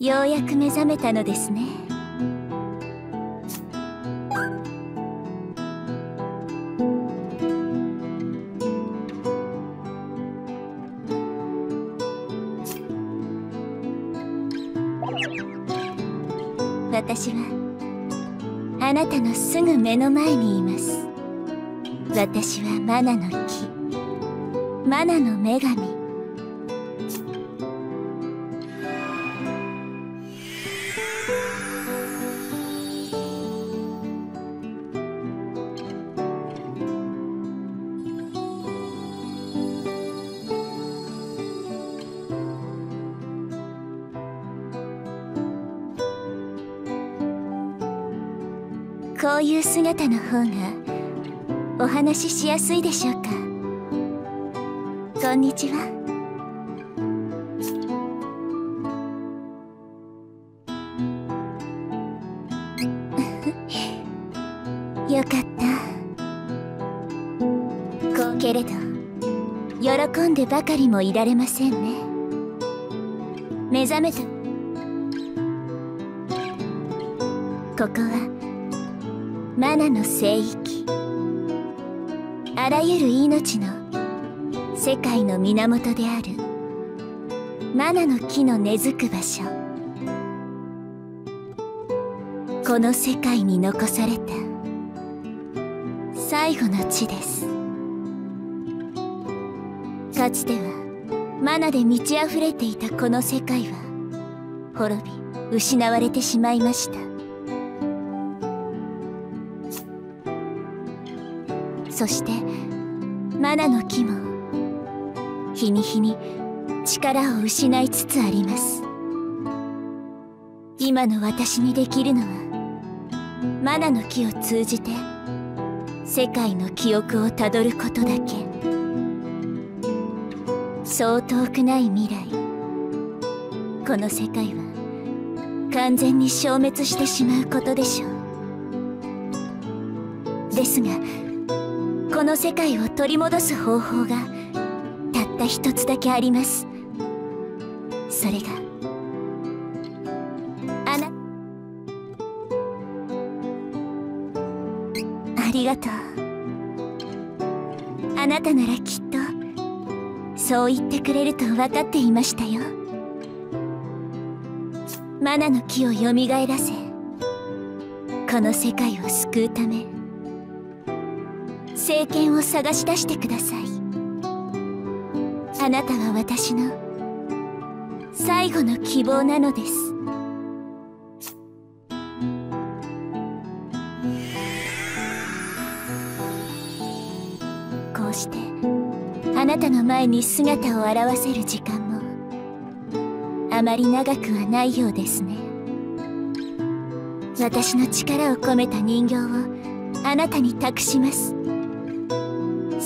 ようやく目覚めたのですね。私はあなたのすぐ目の前にいます。私はマナの木。マナの女神。こういう姿の方がお話ししやすいでしょうか。こんにちは。よかった。こうけれど喜んでばかりもいられませんね。目覚めた。ここはマナの聖域。あらゆる命の世界の源である。マナの木の根付く場所。この世界に残された。最後の地です。かつてはマナで満ち溢れていたこの世界は滅び失われてしまいました。そしてマナの木も日に日に力を失いつつあります。今の私にできるのはマナの木を通じて世界の記憶をたどることだけ。そう遠くない未来。この世界は完全に消滅してしまうことでしょう。ですがこの世界を取り戻す方法がたった一つだけあります。それがあなありがとう。あなたならきっとそう言ってくれると分かっていましたよ。マナの木をよみがえらせこの世界を救うため。聖剣を探し出してください。あなたは私の最後の希望なのです。こうしてあなたの前に姿を現せる時間もあまり長くはないようですね。私の力を込めた人形をあなたに託します。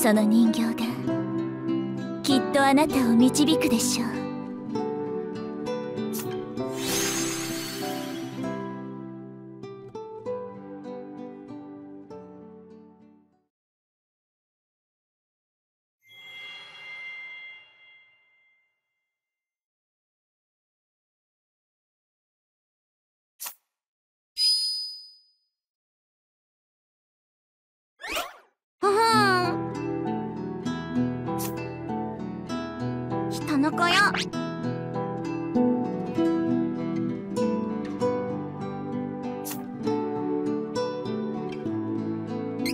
その人形がきっとあなたを導くでしょう。の子よ。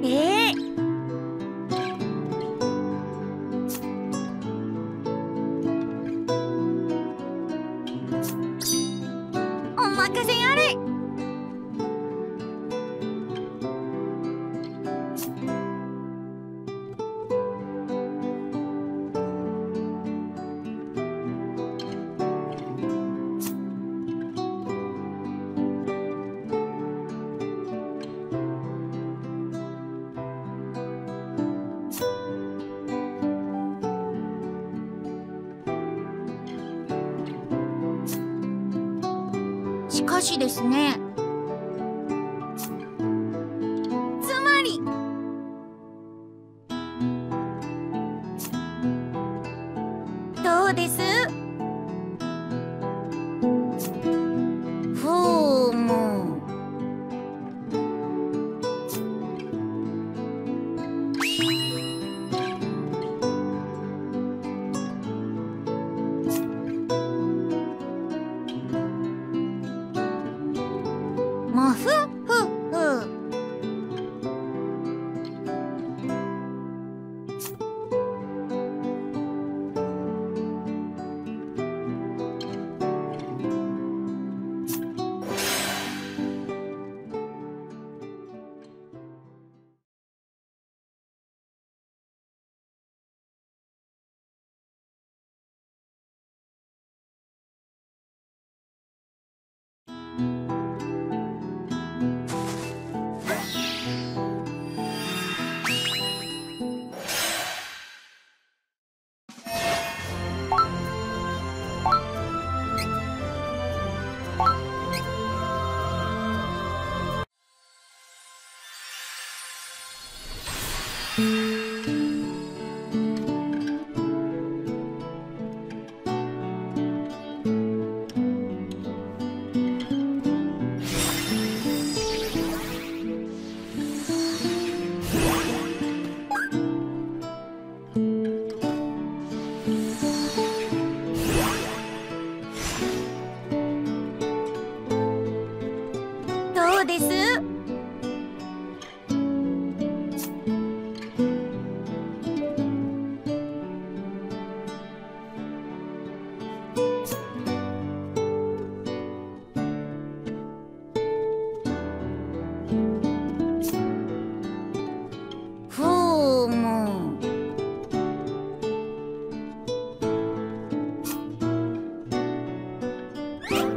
ええ。お任せあれ歌詞ですね。どは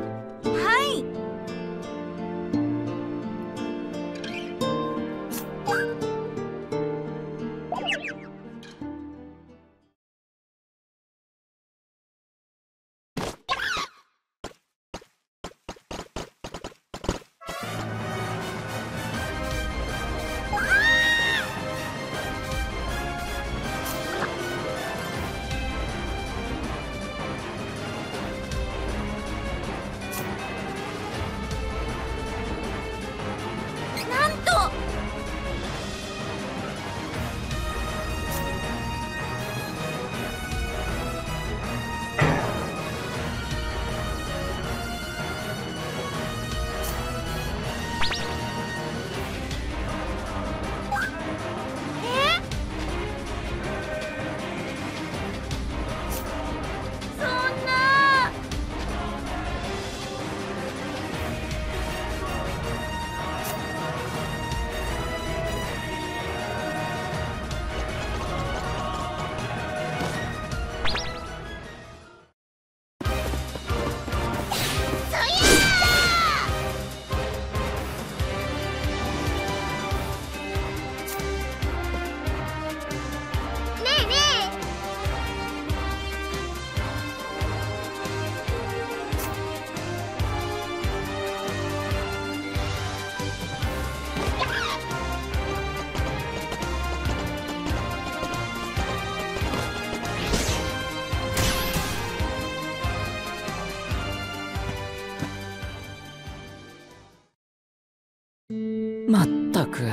まったく。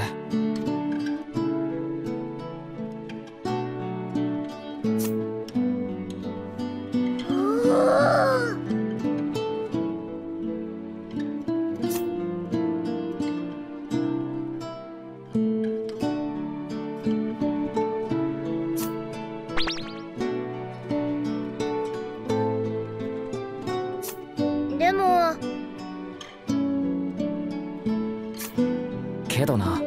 でもけどな